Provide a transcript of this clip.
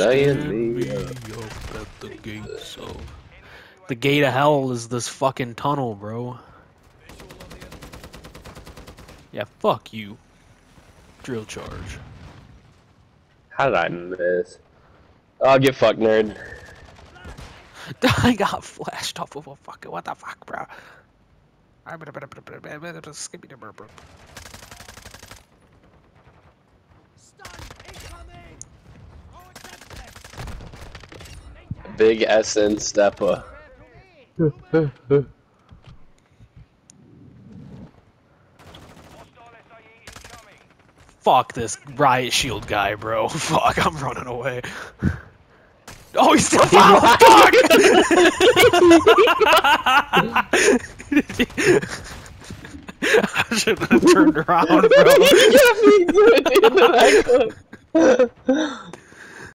Staying me Stand up. me up at the gates of. The gate of hell is this fucking tunnel, bro. Yeah, fuck you. Drill charge. How did I miss? Oh, get fucked, nerd. I got flashed off of a fucking what the fuck, bro. Big SN stepper. Fuck this riot shield guy, bro. Fuck, I'm running away. Oh, he's still following. Fuck! I should have turned around, bro.